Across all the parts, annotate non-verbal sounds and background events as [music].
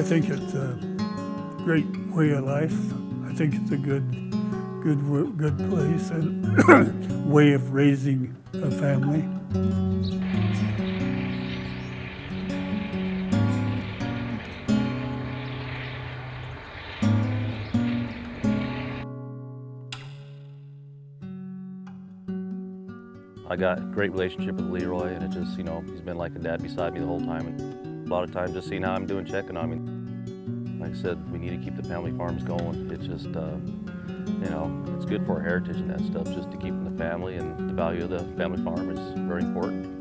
I think it's a great way of life. I think it's a good, good, good place and [coughs] way of raising a family. I got a great relationship with Leroy, and it just, you know, he's been like a dad beside me the whole time. A lot of times, just seeing how I'm doing, checking on me. Like I said, we need to keep the family farms going. It's just, uh, you know, it's good for our heritage and that stuff, just to keep in the family, and the value of the family farm is very important.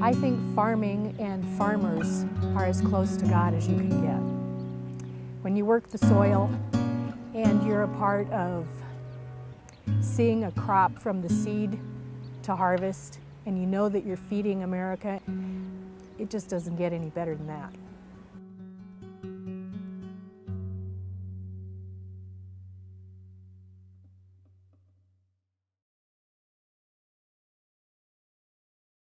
I think farming and farmers are as close to God as you can get. When you work the soil and you're a part of seeing a crop from the seed to harvest and you know that you're feeding America, it just doesn't get any better than that.